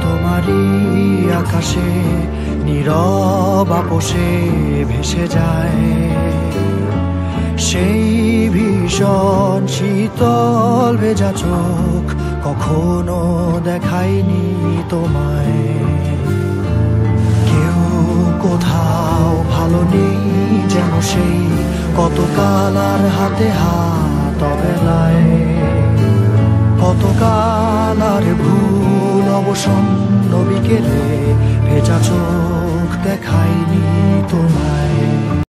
তোমারই আকাশে, নীরব আপোষে ভেসে যায়। সেই ভীষণ শীতল ভেজা চোখ কখনো দেখায়নি তোমায়। কেউ কোথাও ভালো নেই যেন সেই কত কালার হাতে হাত অবেলায়। কত অবসন্ন বিকেলে ভেজা চোখ